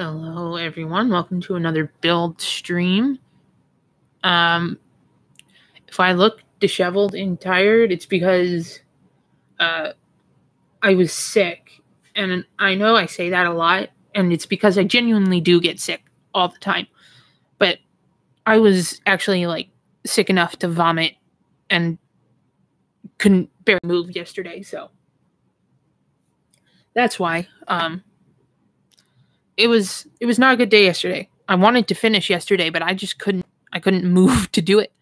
Hello, everyone. Welcome to another build stream. Um, if I look disheveled and tired, it's because uh, I was sick. And I know I say that a lot, and it's because I genuinely do get sick all the time. But I was actually like sick enough to vomit and couldn't barely move yesterday, so that's why. Um, it was it was not a good day yesterday. I wanted to finish yesterday, but I just couldn't I couldn't move to do it.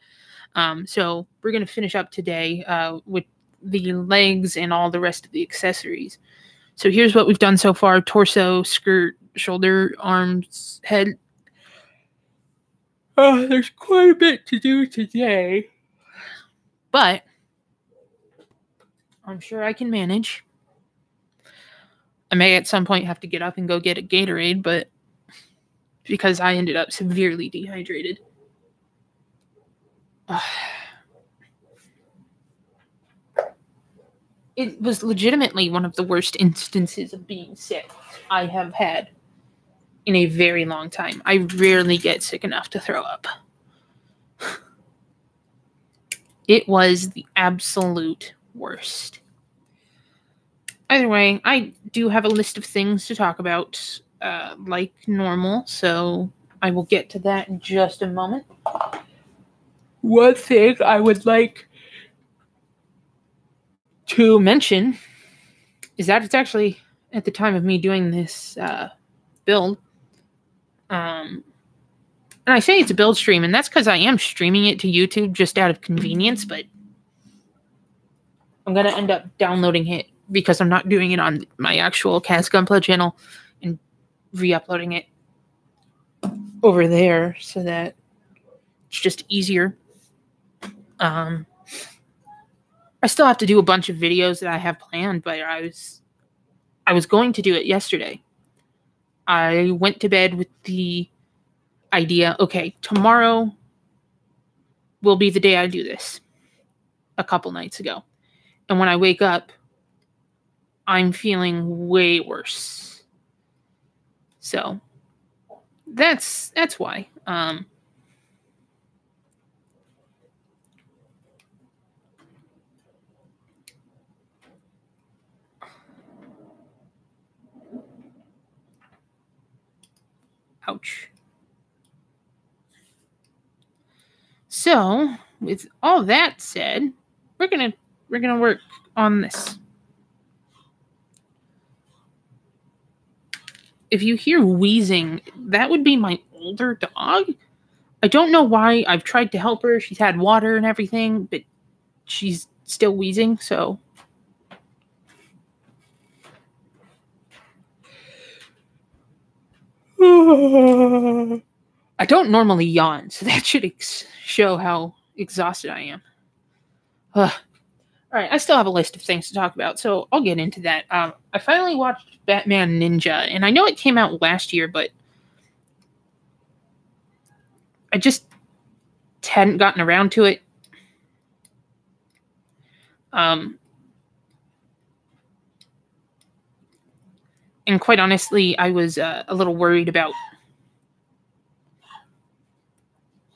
Um, so we're gonna finish up today uh, with the legs and all the rest of the accessories. So here's what we've done so far: torso, skirt, shoulder, arms, head. Uh, there's quite a bit to do today, but I'm sure I can manage. I may at some point have to get up and go get a Gatorade, but because I ended up severely dehydrated. It was legitimately one of the worst instances of being sick I have had in a very long time. I rarely get sick enough to throw up. It was the absolute worst either way, I do have a list of things to talk about, uh, like normal, so I will get to that in just a moment. One thing I would like to mention is that it's actually at the time of me doing this uh, build. Um, and I say it's a build stream, and that's because I am streaming it to YouTube just out of convenience, but I'm going to end up downloading it because I'm not doing it on my actual Kass Gunpla channel and re-uploading it over there so that it's just easier. Um, I still have to do a bunch of videos that I have planned, but I was I was going to do it yesterday. I went to bed with the idea, okay, tomorrow will be the day I do this. A couple nights ago. And when I wake up, I'm feeling way worse. So that's that's why. Um Ouch. So, with all that said, we're to we're going to work on this. If you hear wheezing, that would be my older dog. I don't know why. I've tried to help her. She's had water and everything, but she's still wheezing, so. I don't normally yawn, so that should ex- show how exhausted I am. Ugh. All right, I still have a list of things to talk about, so I'll get into that. Um, I finally watched Batman Ninja, and I know it came out last year, but I just hadn't gotten around to it. Um, and quite honestly, I was uh, a little worried about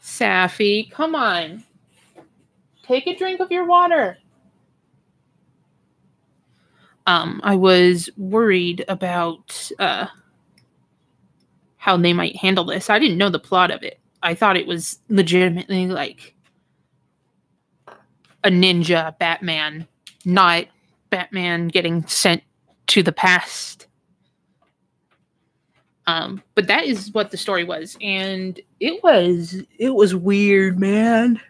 Safi. Come on, take a drink of your water um, I was worried about uh, how they might handle this. I didn't know the plot of it. I thought it was legitimately like a ninja Batman, not Batman getting sent to the past. Um, but that is what the story was, and it was it was weird, man.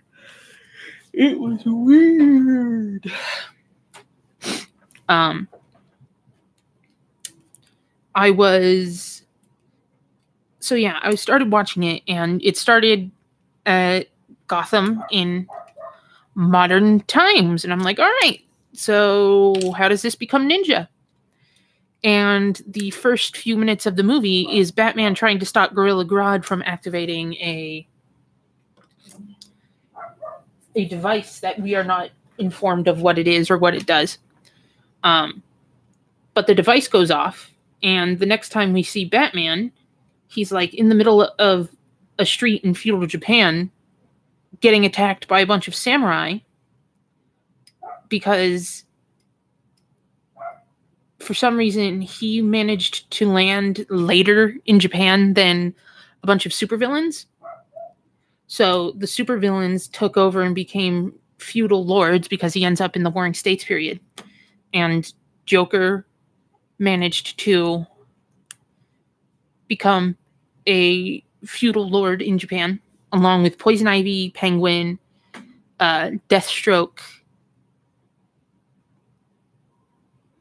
It was weird. Um, I was so yeah, I started watching it, and it started at Gotham in modern times, and I'm like, all right, so how does this become ninja? And the first few minutes of the movie is Batman trying to stop Gorilla Grodd from activating a a device that we are not informed of what it is or what it does. Um, but the device goes off, and the next time we see Batman, he's like in the middle of a street in feudal Japan getting attacked by a bunch of samurai because for some reason he managed to land later in Japan than a bunch of supervillains. So the supervillains took over and became feudal lords because he ends up in the Warring States period. And Joker managed to become a feudal lord in Japan, along with Poison Ivy, Penguin, uh, Deathstroke,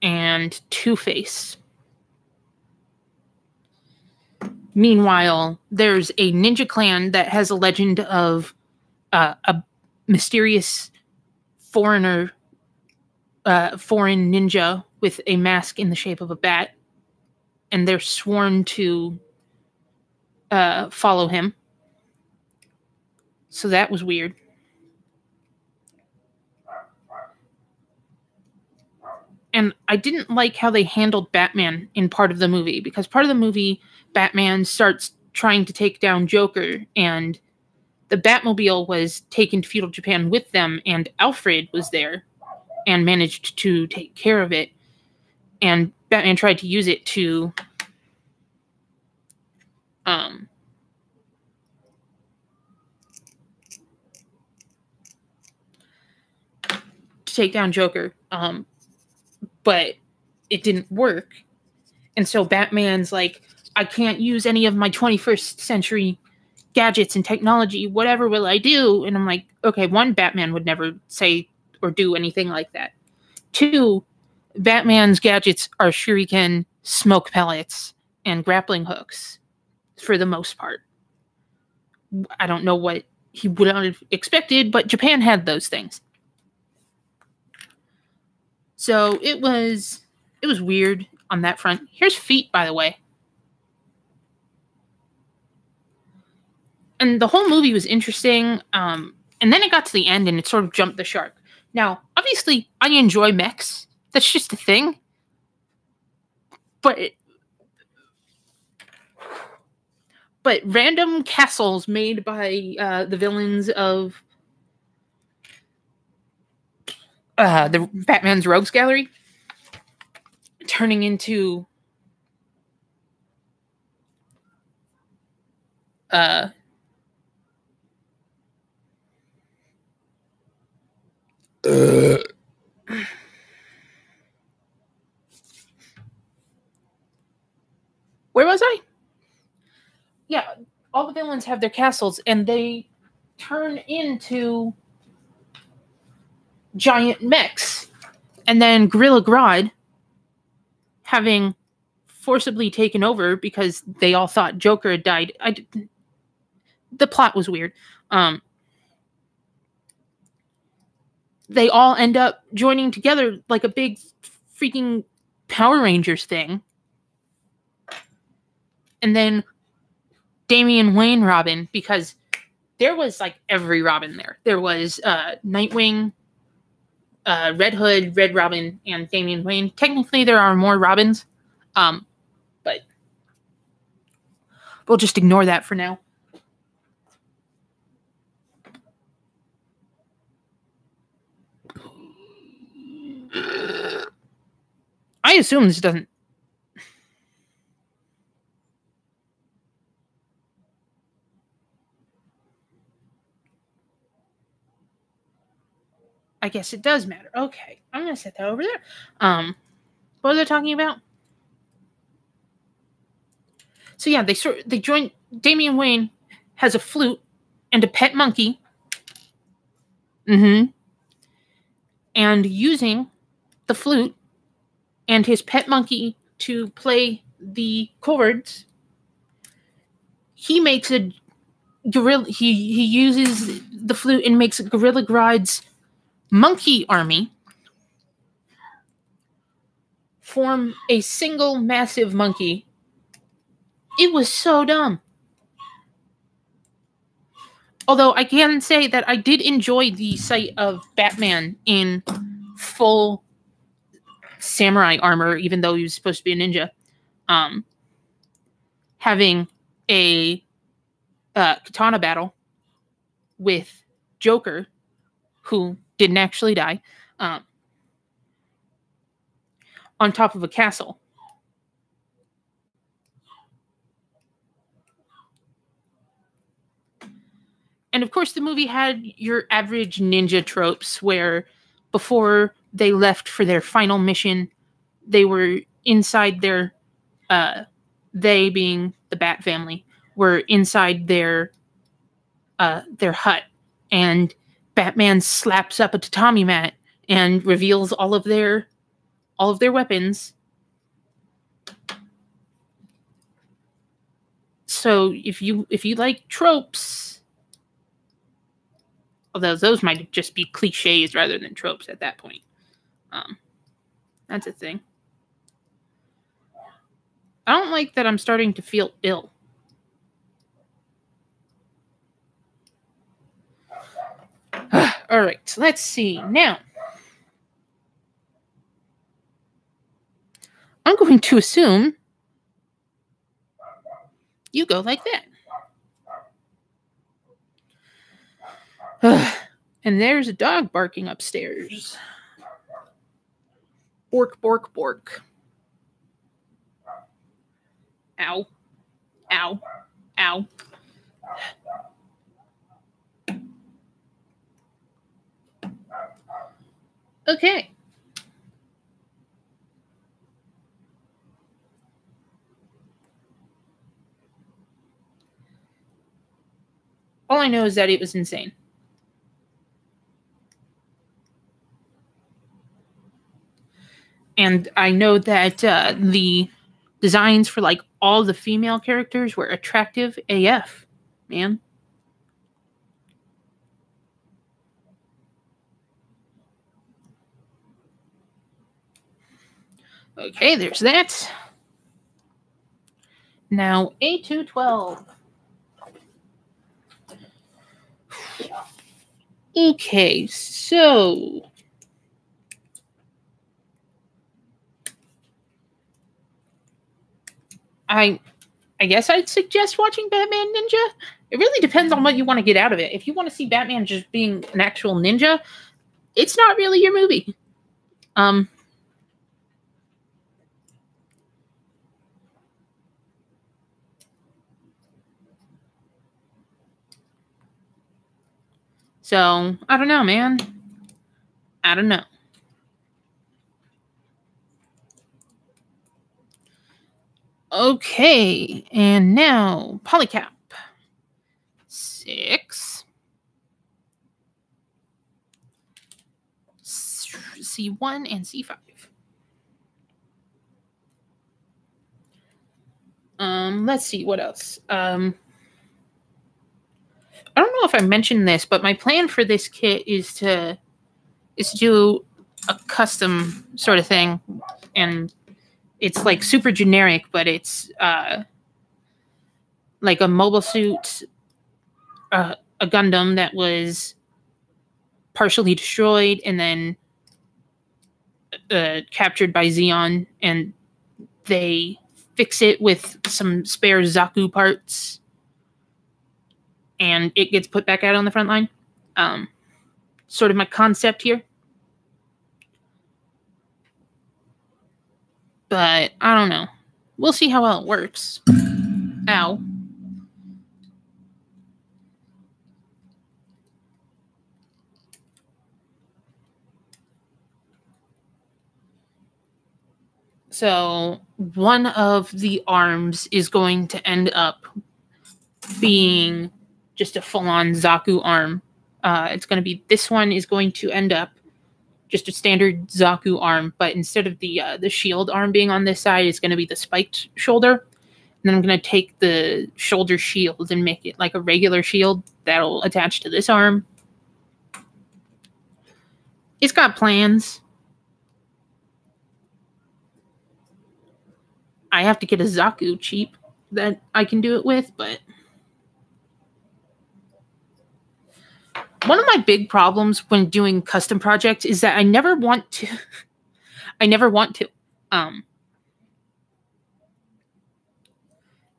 and Two Face. Meanwhile, there's a ninja clan that has a legend of uh, a mysterious foreigner, uh, foreign ninja with a mask in the shape of a bat, and they're sworn to uh, follow him. So that was weird. And I didn't like how they handled Batman in part of the movie because part of the movie, Batman starts trying to take down Joker, and the Batmobile was taken to feudal Japan with them, and Alfred was there and managed to take care of it. And Batman tried to use it to um, to take down Joker, um, but it didn't work. And so Batman's like, I can't use any of my 21st century gadgets and technology. Whatever will I do? And I'm like, okay, one, Batman would never say or do anything like that. Two, Batman's gadgets are shuriken, smoke pellets, and grappling hooks for the most part. I don't know what he would have expected, but Japan had those things. So it was it was weird on that front. Here's feet, by the way. And the whole movie was interesting. Um, and then it got to the end and it sort of jumped the shark. Now, obviously, I enjoy mechs. That's just a thing. But but random castles made by uh, the villains of uh, the Batman's Rogues Gallery turning into uh, uh where was I? yeah, all the villains have their castles and they turn into giant mechs. And then Gorilla Grodd, having forcibly taken over because they all thought Joker had died. I, the plot was weird. Um, they all end up joining together like a big freaking Power Rangers thing. And then Damian Wayne Robin because there was like every Robin there. There was uh, Nightwing, uh, Red Hood, Red Robin, and Damian Wayne. Technically, there are more Robins, um, but we'll just ignore that for now. I assume this doesn't I guess it does matter. Okay, I'm gonna set that over there. Um, what are they talking about? So yeah, they sort they join. Damian Wayne has a flute and a pet monkey. Mm-hmm. And using the flute and his pet monkey to play the chords, he makes a gorilla. He he uses the flute and makes a Gorilla Grodd's monkey army form a single massive monkey. It was so dumb. Although I can say that I did enjoy the sight of Batman in full samurai armor, even though he was supposed to be a ninja. Um, having a uh, katana battle with Joker, who didn't actually die, um, on top of a castle. And of course, the movie had your average ninja tropes where before they left for their final mission, they were inside their, uh, they being the Bat family, were inside their, uh, their hut, and Batman slaps up a tatami mat and reveals all of their, all of their weapons. So if you if you like tropes, although those might just be cliches rather than tropes at that point. Um, that's a thing. I don't like that I'm starting to feel ill. All right, let's see. Now, I'm going to assume you go like that. and there's a dog barking upstairs. Bork, bork, bork. Ow. Ow. Ow. Okay. All I know is that it was insane. And I know that uh, the designs for like all the female characters were attractive AF, man. Okay, there's that. Now, A212. Okay, so I I guess I'd suggest watching Batman Ninja. It really depends on what you want to get out of it. If you want to see Batman just being an actual ninja, it's not really your movie. Um So, I don't know, man. I don't know. Okay, and now polycap. Six. C1 and C5. Um, let's see what else. Um, I don't know if I mentioned this, but my plan for this kit is to is to do a custom sort of thing and it's like super generic, but it's uh, like a mobile suit, uh, a Gundam that was partially destroyed and then uh, captured by Zeon, and they fix it with some spare Zaku parts, and it gets put back out on the front line. Um, sort of my concept here. But I don't know. We'll see how well it works. Ow. So one of the arms is going to end up being just a full-on Zaku arm. Uh, it's going to be this one is going to end up just a standard Zaku arm, but instead of the uh, the shield arm being on this side, it's going to be the spiked shoulder. And then I'm going to take the shoulder shield and make it like a regular shield that'll attach to this arm. It's got plans. I have to get a Zaku cheap that I can do it with, but one of my big problems when doing custom projects is that I never want to I never want to um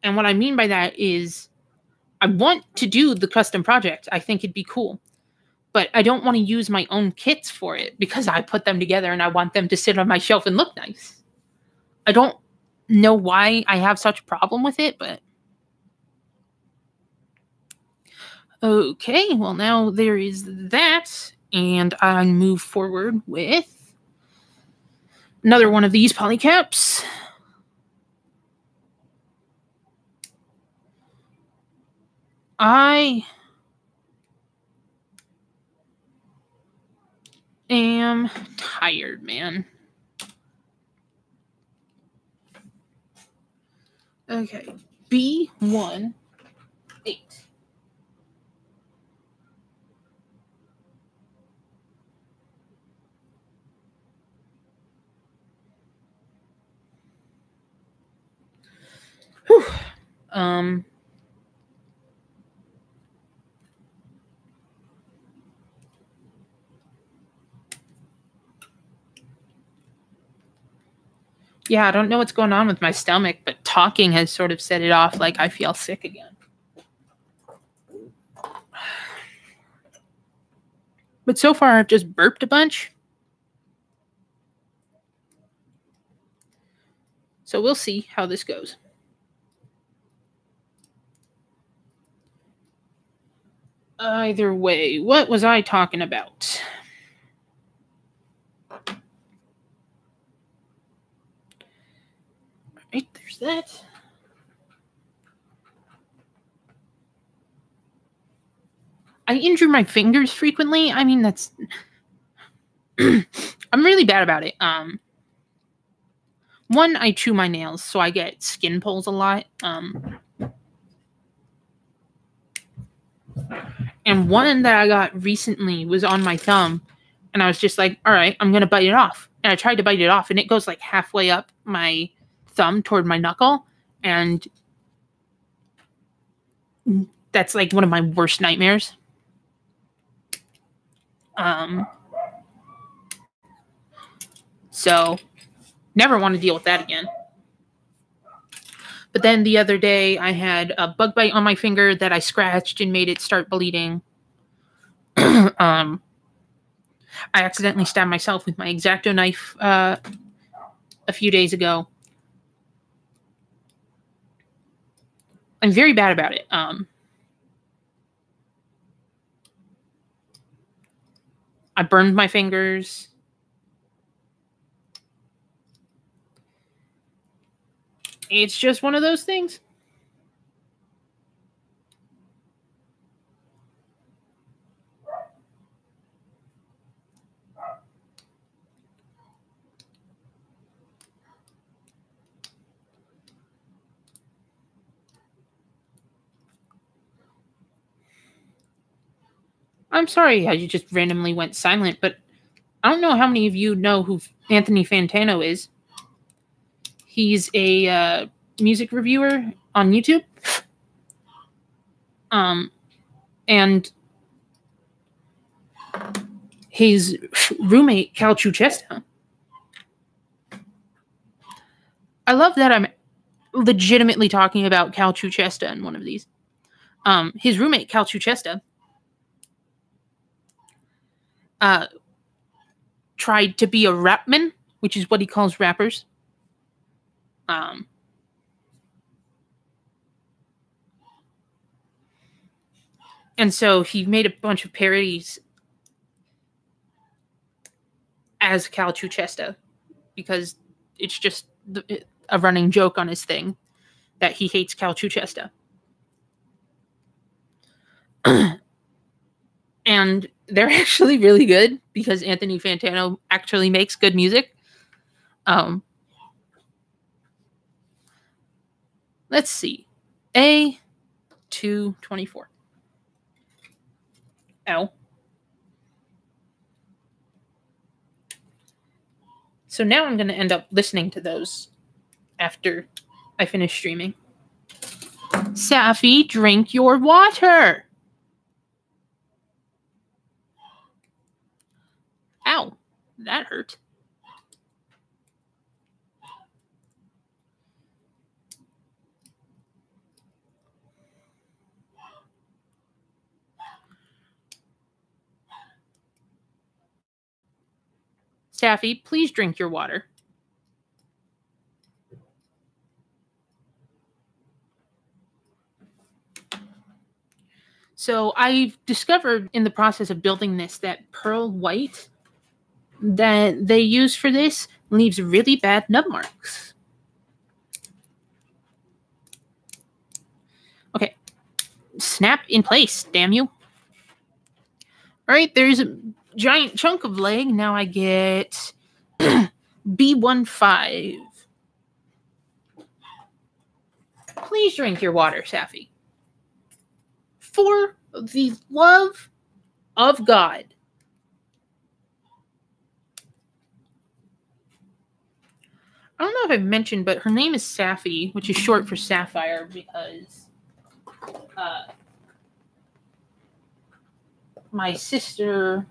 And what I mean by that is I want to do the custom project. I think it'd be cool. But I don't want to use my own kits for it because I put them together and I want them to sit on my shelf and look nice. I don't know why I have such a problem with it, but Okay, well now there is that, and I move forward with another one of these polycaps. I am tired, man. Okay, B1, 8. Whew. Um, yeah, I don't know what's going on with my stomach, but talking has sort of set it off like I feel sick again. But so far, I've just burped a bunch. So we'll see how this goes. Either way, what was I talking about? Right, there's that. I injure my fingers frequently. I mean, that's. I'm really bad about it. Um, one, I chew my nails, so I get skin pulls a lot. Um, and one that I got recently was on my thumb, and I was just like, all right, I'm gonna bite it off. And I tried to bite it off, and it goes like halfway up my thumb toward my knuckle, and that's like one of my worst nightmares. Um, so never want to deal with that again. But then the other day, I had a bug bite on my finger that I scratched and made it start bleeding. um, I accidentally stabbed myself with my exacto knife uh, a few days ago. I'm very bad about it. Um, I burned my fingers. It's just one of those things. I'm sorry how you just randomly went silent, but I don't know how many of you know who Anthony Fantano is. He's a uh, music reviewer on YouTube. Um, and his roommate, Cal Chuddesta. I love that I'm legitimately talking about Cal Chuddesta in one of these. Um, his roommate, Cal Chuddesta, uh, tried to be a rapman, which is what he calls rappers. Um, and so he made a bunch of parodies as Cal Chuddesta because it's just a running joke on his thing that he hates Cal Chuddesta. and they're actually really good because Anthony Fantano actually makes good music. Um, Let's see. A 224. Ow. So now I'm going to end up listening to those after I finish streaming. Safi, drink your water. Ow, that hurt. Taffy, please drink your water. So I've discovered in the process of building this that pearl white that they use for this leaves really bad nub marks. Okay. Snap in place, damn you. All right, there's giant chunk of leg. Now I get B15. Please drink your water, Safi for the love of God. I don't know if I've mentioned, but her name is Safi, which is short for Sapphire because uh, my sister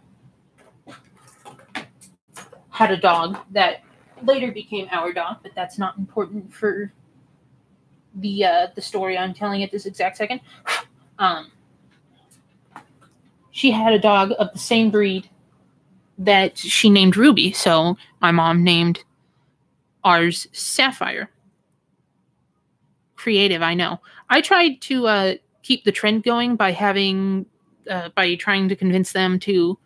had a dog that later became our dog, but that's not important for the uh, the story I'm telling at this exact second. Um, she had a dog of the same breed that she named Ruby. So my mom named ours Sapphire. Creative, I know. I tried to uh, keep the trend going by having, uh, by trying to convince them to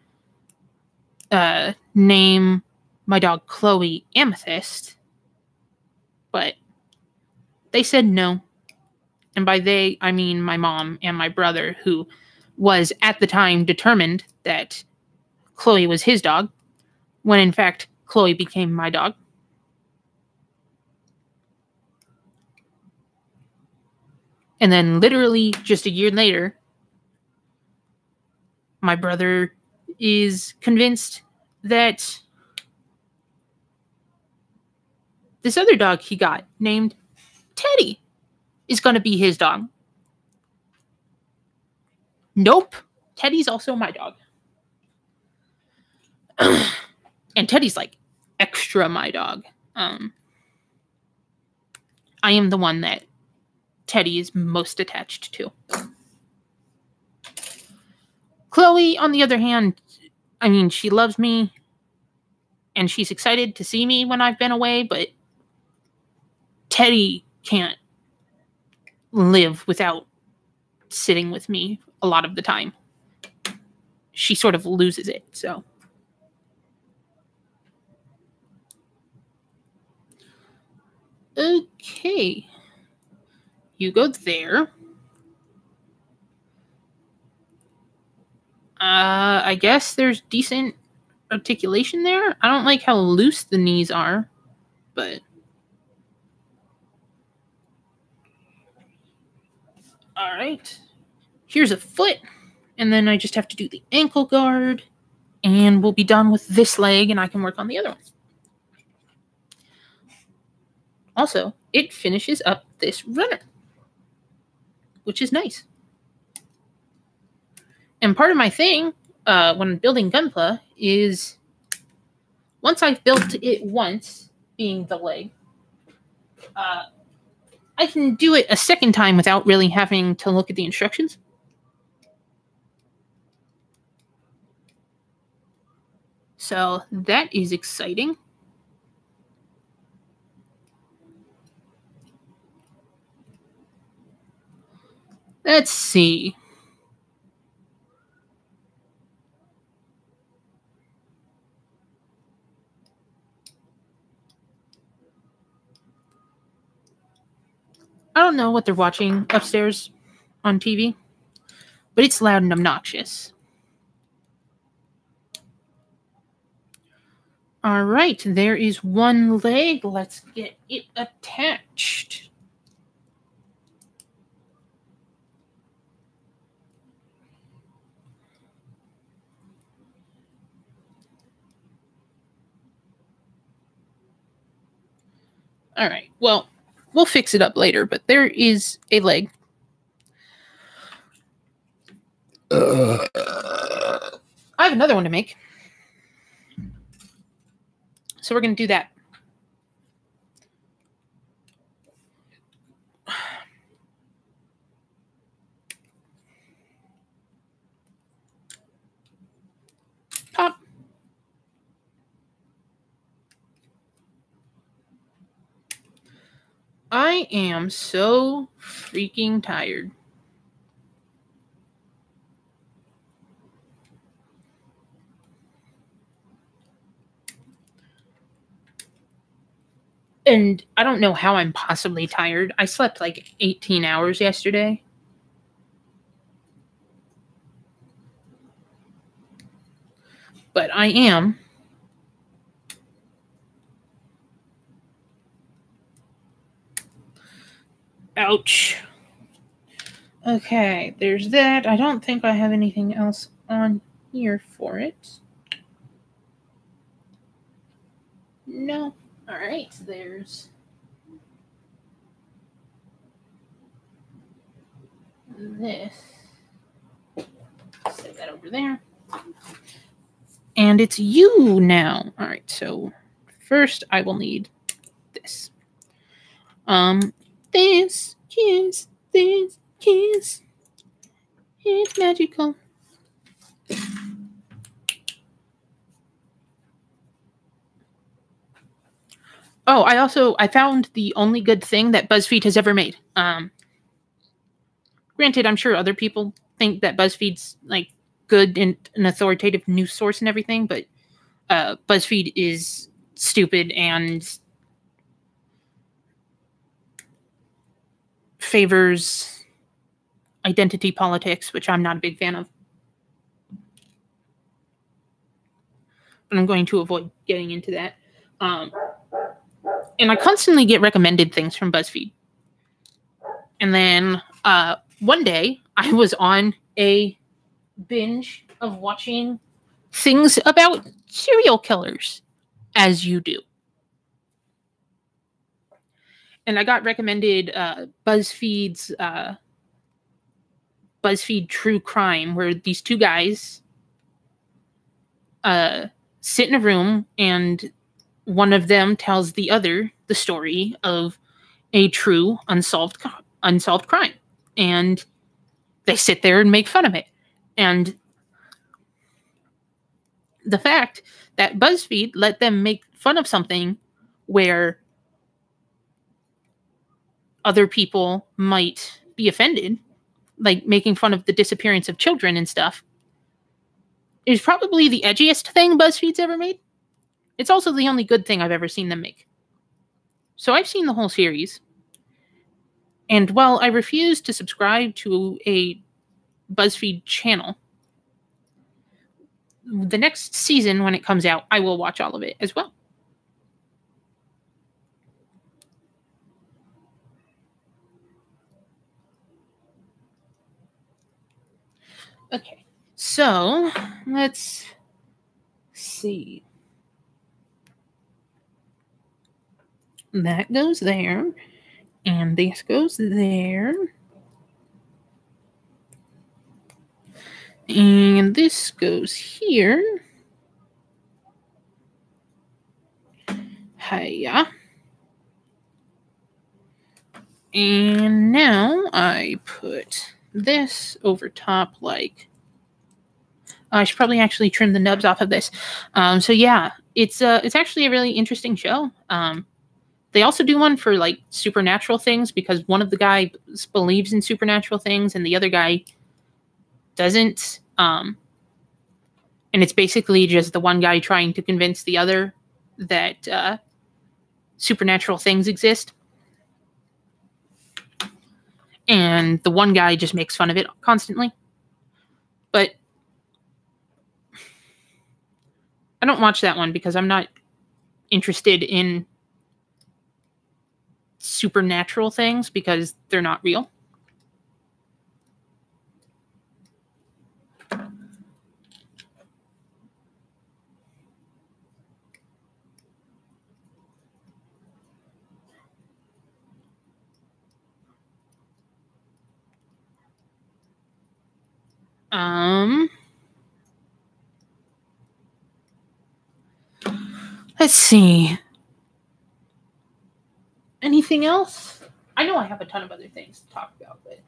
uh, name my dog Chloe Amethyst, but they said no and by they I mean my mom and my brother, who was at the time determined that Chloe was his dog, when in fact Chloe became my dog. And then, literally, just a year later, my brother is convinced that this other dog he got named Teddy is going to be his dog. Nope. Teddy's also my dog. and Teddy's like extra my dog. Um, I am the one that Teddy is most attached to. Chloe, on the other hand, I mean, she loves me and she's excited to see me when I've been away, but Teddy can't live without sitting with me a lot of the time. She sort of loses it, so. Okay. You go there. Uh, I guess there's decent articulation there. I don't like how loose the knees are, but. All right. Here's a foot. And then I just have to do the ankle guard. And we'll be done with this leg and I can work on the other one. Also, it finishes up this runner, which is nice. And part of my thing uh, when building Gunpla is once I've built it once, being the leg, uh, I can do it a second time without really having to look at the instructions. So that is exciting. Let's see. I don't know what they're watching upstairs on TV, but it's loud and obnoxious. All right, there is one leg. Let's get it attached. All right, well, We'll fix it up later, but there is a leg. Uh, I have another one to make. So we're going to do that. Pop. I am so freaking tired. And I don't know how I'm possibly tired. I slept like 18 hours yesterday. But I am. Ouch. Okay, there's that. I don't think I have anything else on here for it. No. All right, there's this. Set that over there. And it's you now. All right, so first I will need this. Um, this kiss, this kiss. It's magical. Oh, I also I found the only good thing that BuzzFeed has ever made. Um, granted, I'm sure other people think that BuzzFeed's like good and an authoritative news source and everything, but uh, BuzzFeed is stupid and favors identity politics, which I'm not a big fan of. But I'm going to avoid getting into that. Um, and I constantly get recommended things from BuzzFeed. And then uh, one day I was on a binge of watching things about serial killers, as you do. And I got recommended uh, BuzzFeed's uh, BuzzFeed True Crime, where these two guys uh, sit in a room and one of them tells the other the story of a true unsolved unsolved crime. And they sit there and make fun of it. And the fact that BuzzFeed let them make fun of something where other people might be offended, like making fun of the disappearance of children and stuff, is probably the edgiest thing BuzzFeed's ever made. It's also the only good thing I've ever seen them make. So I've seen the whole series. And while I refuse to subscribe to a BuzzFeed channel, the next season, when it comes out, I will watch all of it as well. Okay, so let's see. That goes there. And this goes there. And this goes here. Hiya. And now I put this over top like I should probably actually trim the nubs off of this. Um, so yeah, it's uh, it's actually a really interesting show. Um, they also do one for like supernatural things because one of the guys believes in supernatural things and the other guy doesn't. Um, and it's basically just the one guy trying to convince the other that uh, supernatural things exist. And the one guy just makes fun of it constantly. But I don't watch that one because I'm not interested in supernatural things because they're not real. Um, let's see. Anything else? I know I have a ton of other things to talk about, but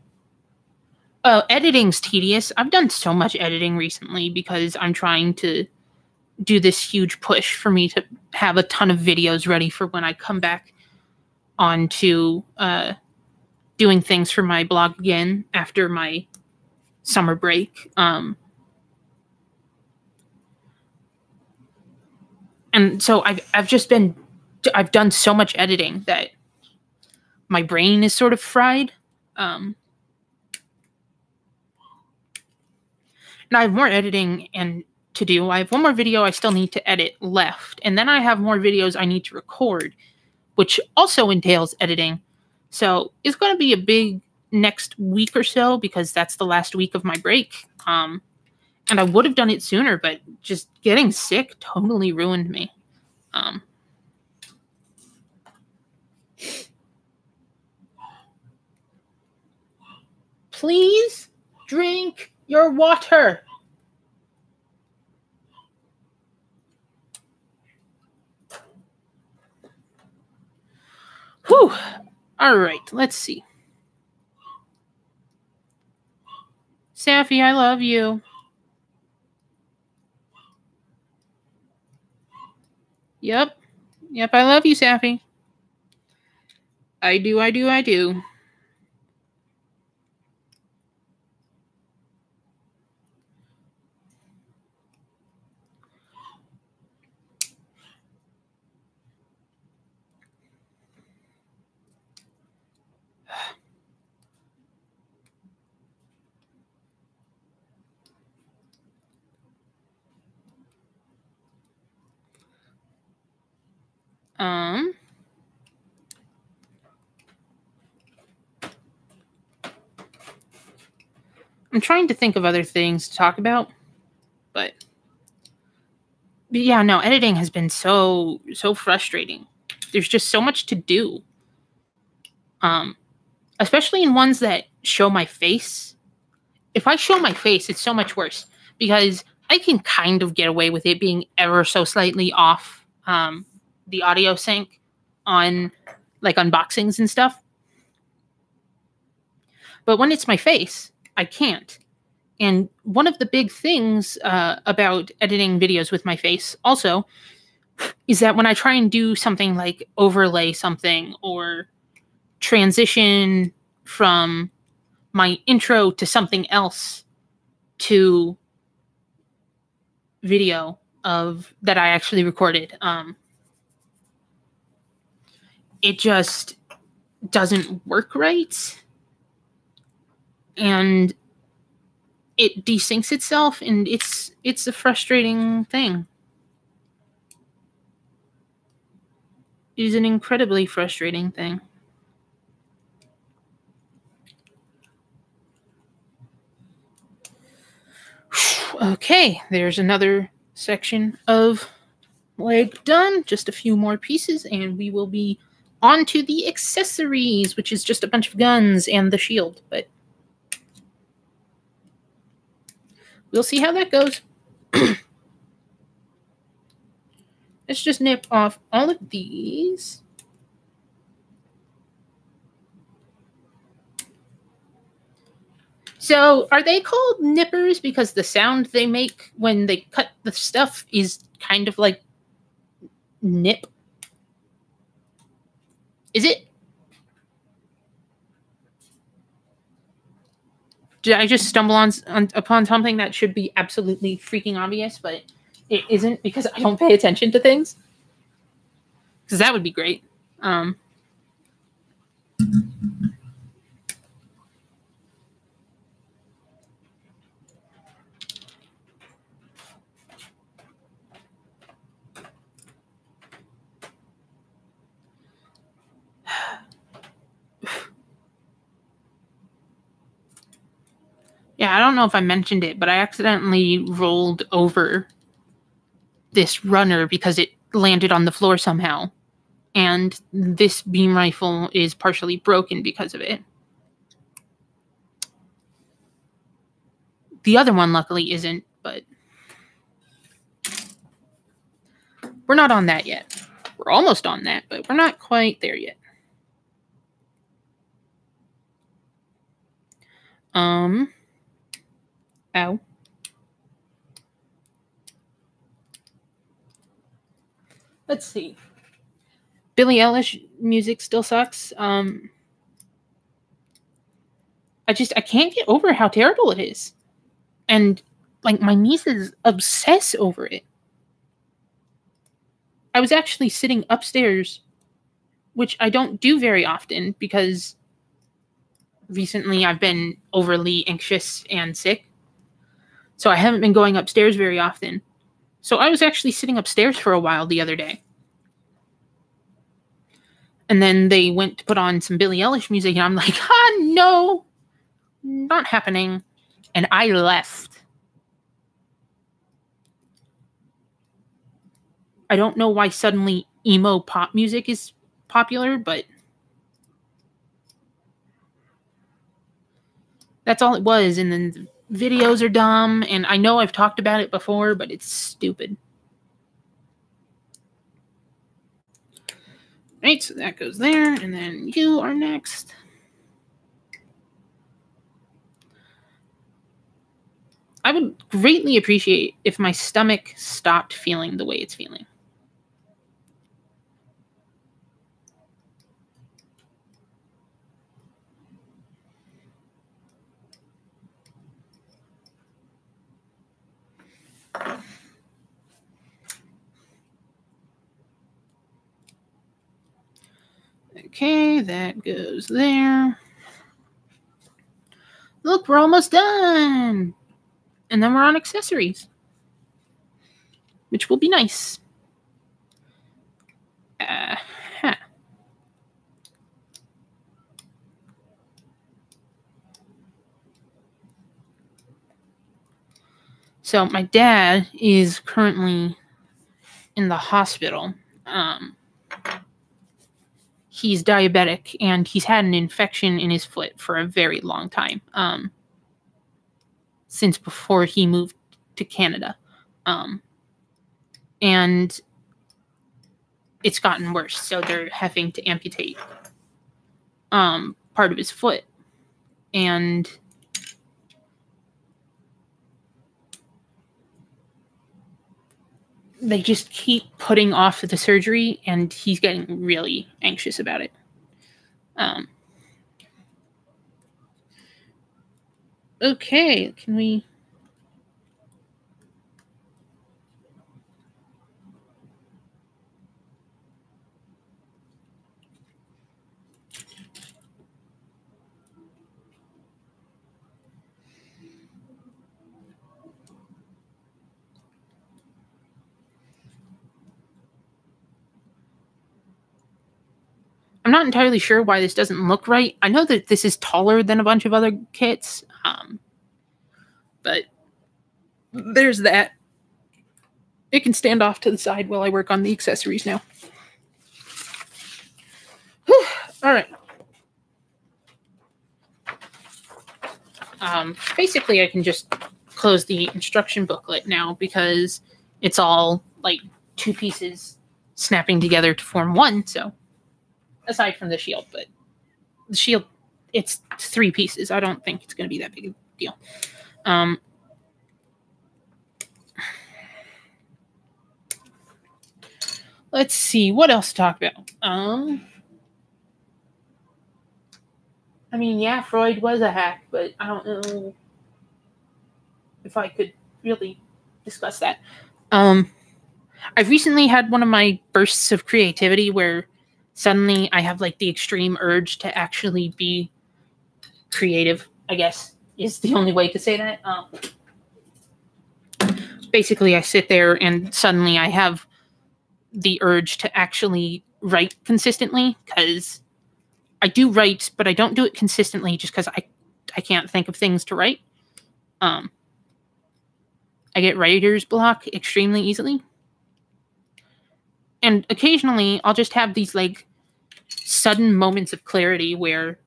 oh, editing's tedious. I've done so much editing recently because I'm trying to do this huge push for me to have a ton of videos ready for when I come back on to uh, doing things for my blog again after my summer break. Um, and so I've I've just been I've done so much editing that my brain is sort of fried. Um, and I have more editing and to do. I have one more video I still need to edit left, and then I have more videos I need to record, which also entails editing. So it's going to be a big next week or so because that's the last week of my break. Um, and I would have done it sooner, but just getting sick totally ruined me. Um, please drink your water. Whew. All right, let's see. Safi, I love you. Yep. Yep, I love you, Safi. I do, I do, I do. Um, I'm trying to think of other things to talk about, but, but yeah, no, editing has been so so frustrating. There's just so much to do. Um, especially in ones that show my face. If I show my face, it's so much worse because I can kind of get away with it being ever so slightly off. Um, the audio sync on like unboxings and stuff. But when it's my face, I can't. And one of the big things uh, about editing videos with my face also is that when I try and do something like overlay something or transition from my intro to something else to video of that I actually recorded. Um, it just doesn't work right. And it desyncs itself and it's it's a frustrating thing. It is an incredibly frustrating thing. Okay, there's another section of leg done. Just a few more pieces, and we will be on to the accessories, which is just a bunch of guns and the shield. But we'll see how that goes. Let's just nip off all of these. So, are they called nippers because the sound they make when they cut the stuff is kind of like nip? Is it? Did I just stumble on, on upon something that should be absolutely freaking obvious, but it isn't because I don't pay attention to things? Because that would be great. Um, Yeah, I don't know if I mentioned it, but I accidentally rolled over this runner because it landed on the floor somehow. And this beam rifle is partially broken because of it. The other one, luckily, isn't, but we're not on that yet. We're almost on that, but we're not quite there yet. Um, Ow. Let's see. Billie Eilish music still sucks. Um, I just I can't get over how terrible it is, and like my nieces obsess over it. I was actually sitting upstairs, which I don't do very often because recently I've been overly anxious and sick. So I haven't been going upstairs very often. So I was actually sitting upstairs for a while the other day. And then they went to put on some Billie Eilish music, and I'm like, ah, no, not happening. And I left. I don't know why suddenly emo pop music is popular, but that's all it was. And then the videos are dumb, and I know I've talked about it before, but it's stupid. Right, so that goes there, and then you are next. I would greatly appreciate if my stomach stopped feeling the way it's feeling. Okay, that goes there. Look, we're almost done. And then we're on accessories, which will be nice. Uh, huh. So my dad is currently in the hospital. Um, he's diabetic and he's had an infection in his foot for a very long time. Um, since before he moved to Canada. Um, and it's gotten worse. So they're having to amputate um, part of his foot. And they just keep putting off the surgery, and he's getting really anxious about it. Um, okay, can we? Not entirely sure why this doesn't look right. I know that this is taller than a bunch of other kits, um, but there's that. It can stand off to the side while I work on the accessories now. Whew. All right. Um, basically, I can just close the instruction booklet now because it's all like two pieces snapping together to form one. So aside from the shield, but the shield it's three pieces. I don't think it's going to be that big a deal. Um, let's see what else to talk about. Um, I mean, yeah, Freud was a hack, but I don't know if I could really discuss that. Um, I've recently had one of my bursts of creativity where suddenly I have like the extreme urge to actually be creative, I guess is the only way to say that. Um, basically, I sit there and suddenly I have the urge to actually write consistently because I do write, but I don't do it consistently just because I I can't think of things to write. Um, I get writer's block extremely easily. And occasionally I'll just have these like sudden moments of clarity where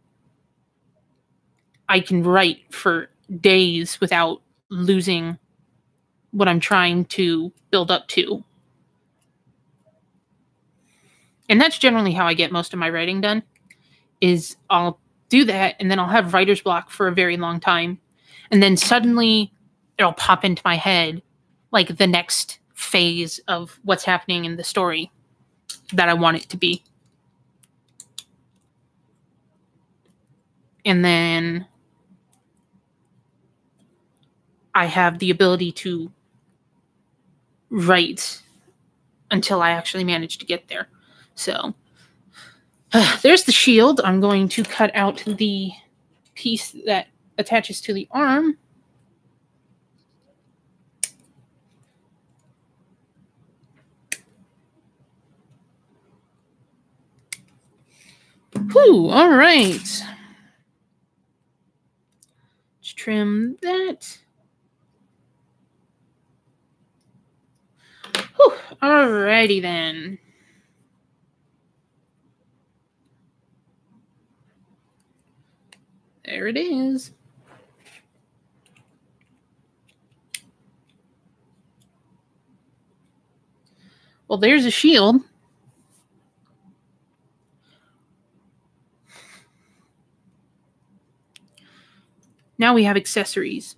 I can write for days without losing what I'm trying to build up to. And that's generally how I get most of my writing done is I'll do that and then I'll have writer's block for a very long time and then suddenly it'll pop into my head like the next phase of what's happening in the story that I want it to be. And then I have the ability to write until I actually manage to get there. So uh, there's the shield. I'm going to cut out the piece that attaches to the arm. Whew, all right. Let's trim that. Whew, all righty then. There it is. Well, there's a shield. Now we have accessories.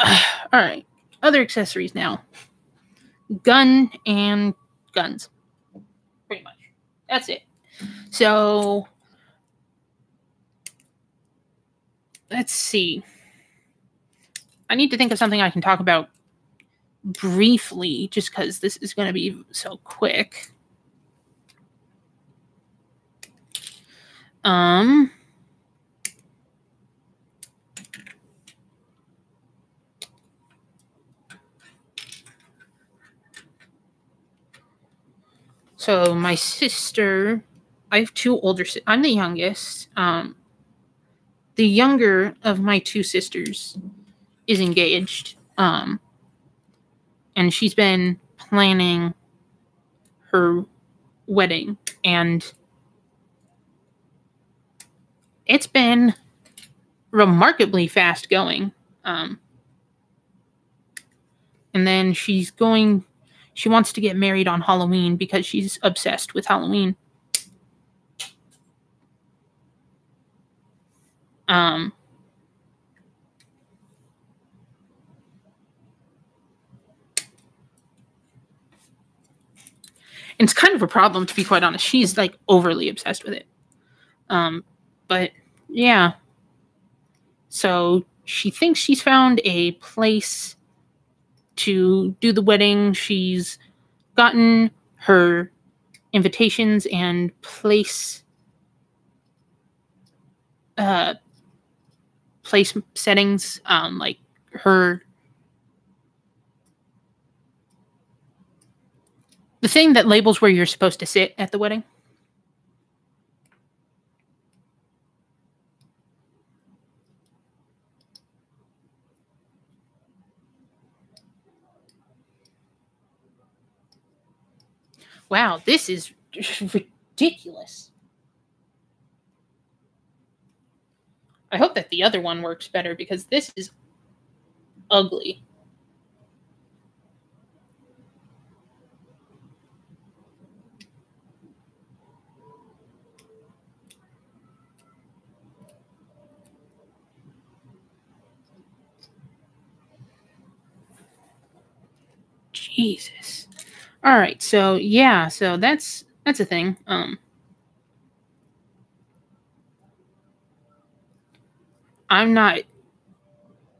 All right. Other accessories now. Gun and guns. Pretty much. That's it. So let's see. I need to think of something I can talk about briefly just because this is going to be so quick. Um So my sister, I have two older. I'm the youngest. Um, the younger of my two sisters is engaged. Um, and she's been planning her wedding, and it's been remarkably fast going. Um, and then she's going she wants to get married on Halloween because she's obsessed with Halloween. Um, it's kind of a problem to be quite honest. She's like overly obsessed with it. Um, but yeah. So she thinks she's found a place to do the wedding. She's gotten her invitations and place uh place settings um like her the thing that labels where you're supposed to sit at the wedding Wow, this is ridiculous. I hope that the other one works better because this is ugly. Jesus. All right, so yeah, so that's that's a thing. Um I'm not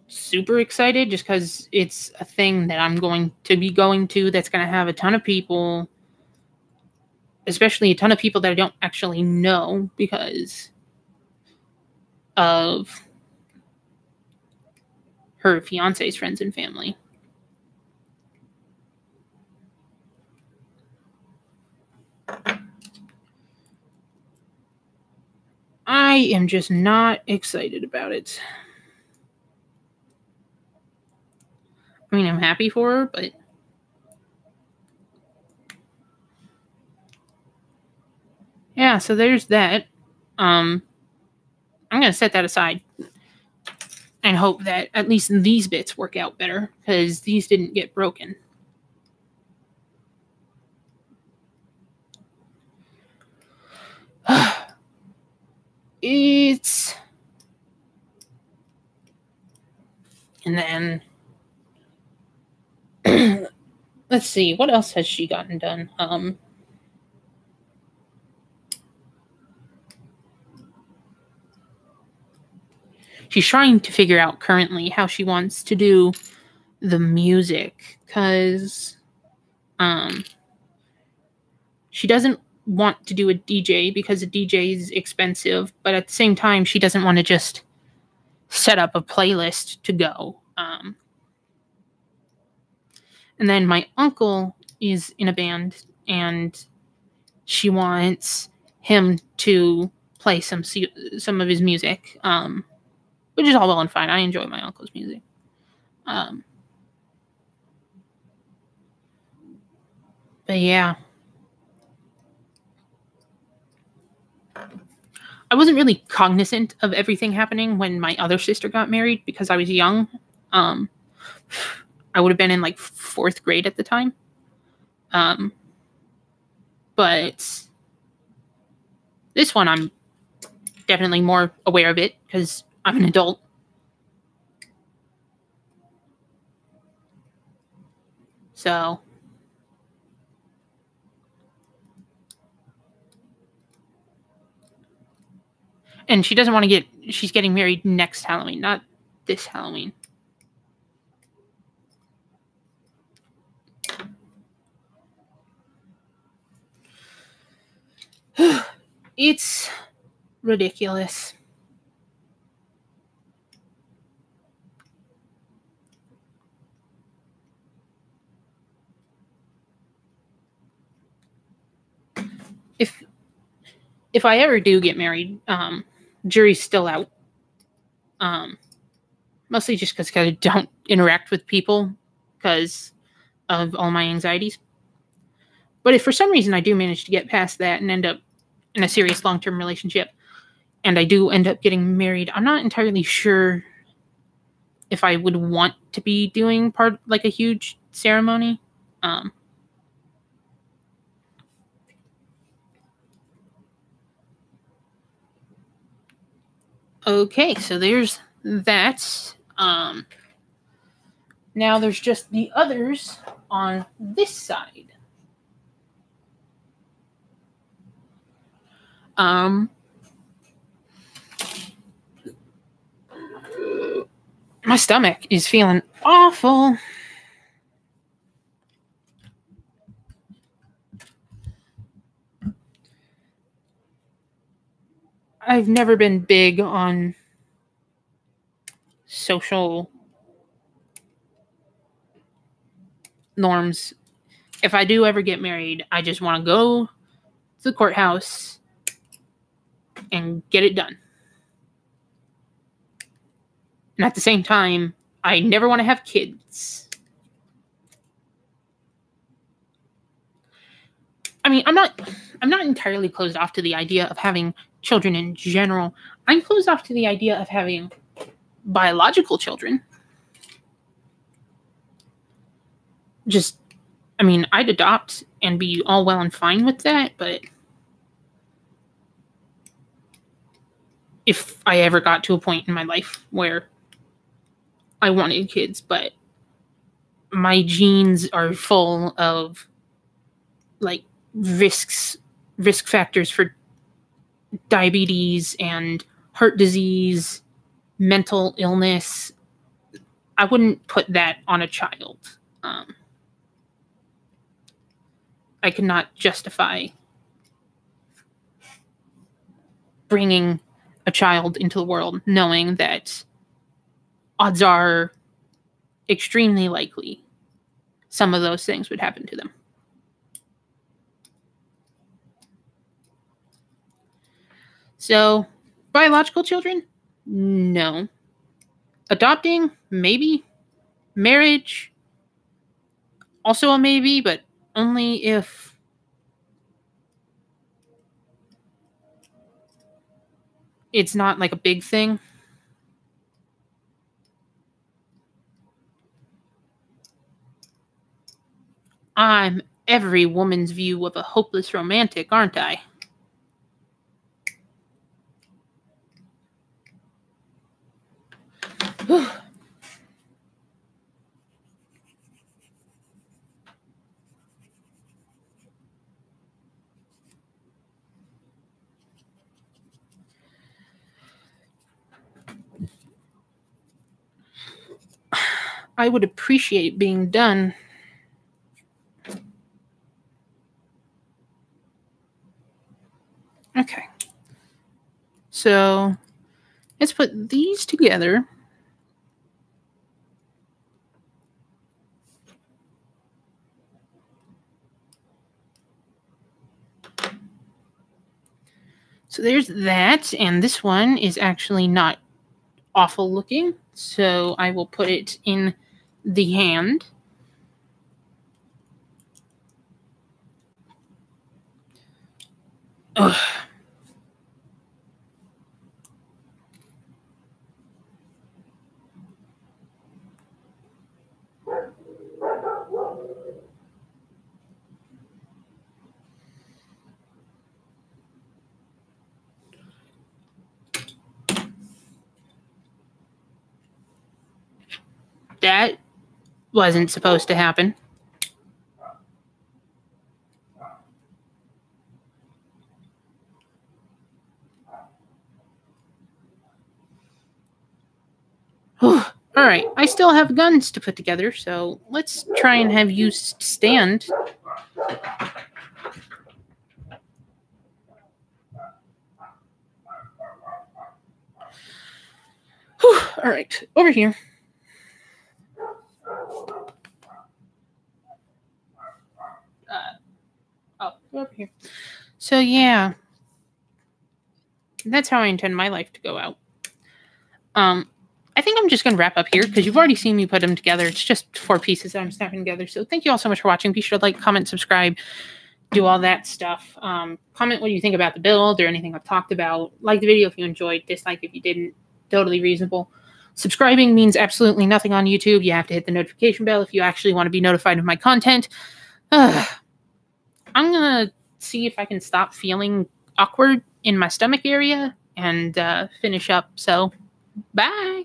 super excited just cuz it's a thing that I'm going to be going to that's going to have a ton of people especially a ton of people that I don't actually know because of her fiance's friends and family. I am just not excited about it. I mean, I'm happy for her, but yeah, so there's that. Um, I'm gonna set that aside and hope that at least these bits work out better because these didn't get broken. it's And then let's see, what else has she gotten done? Um she's trying to figure out currently how she wants to do the music cuz um she doesn't want to do a DJ because a DJ is expensive, but at the same time she doesn't want to just set up a playlist to go. Um, and then my uncle is in a band and she wants him to play some some of his music, um, which is all well and fine. I enjoy my uncle's music. Um, but yeah. I wasn't really cognizant of everything happening when my other sister got married because I was young. Um, I would have been in like fourth grade at the time. Um, but this one, I'm definitely more aware of it because I'm an adult. So and she doesn't want to get she's getting married next Halloween, not this Halloween. it's ridiculous. If if I ever do get married, um, jury's still out. Um, mostly just because I don't interact with people because of all my anxieties. But if for some reason I do manage to get past that and end up in a serious long term relationship, and I do end up getting married, I'm not entirely sure if I would want to be doing part like a huge ceremony. Um, Okay, so there's that. Um, now there's just the others on this side. Um, my stomach is feeling awful. I've never been big on social norms. If I do ever get married, I just want to go to the courthouse and get it done. And at the same time, I never want to have kids. I mean, I'm not I'm not entirely closed off to the idea of having children in general. I'm closed off to the idea of having biological children. Just, I mean, I'd adopt and be all well and fine with that, but if I ever got to a point in my life where I wanted kids, but my genes are full of like risks, risk factors for diabetes and heart disease, mental illness. I wouldn't put that on a child. Um, I could not justify bringing a child into the world knowing that odds are extremely likely some of those things would happen to them. So, biological children? No. Adopting? Maybe. Marriage? Also a maybe, but only if it's not like a big thing. I'm every woman's view of a hopeless romantic, aren't I? I would appreciate being done. Okay. So let's put these together. So there's that, and this one is actually not awful looking. So I will put it in the hand. Ugh. That wasn't supposed to happen. All right, I still have guns to put together, so let's try and have you stand. Whew. All right, over here. Over here. So yeah, that's how I intend my life to go out. Um, I think I'm just going to wrap up here because you've already seen me put them together. It's just four pieces that I'm snapping together. So thank you all so much for watching. Be sure to like, comment, subscribe, do all that stuff. Um, comment what you think about the build or anything I've talked about. Like the video if you enjoyed, dislike if you didn't. Totally reasonable. Subscribing means absolutely nothing on YouTube. You have to hit the notification bell if you actually want to be notified of my content. Uh, I'm going to see if I can stop feeling awkward in my stomach area and uh, finish up. So, bye.